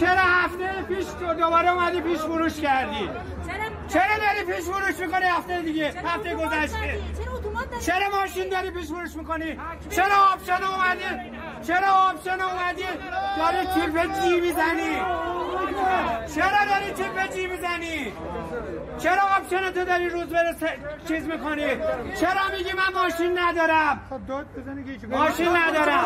چرا هفته پیش تو دوباره اومدی پیش فروش کردی؟ چرا داری پیش فروش می‌کنی هفته دیگه؟ هفته گذشته. چرا ماشین داری پیش فروش می‌کنی؟ چرا آپشن اومدی؟ چرا آپشن اومدی؟ داری تیپ جی می‌زنی. چرا داری تیپ جی می‌زنی؟ چرا آپشن تو داری روز بر چیز می‌کنی؟ چرا میگی من ماشین ندارم؟ ماشین ندارم.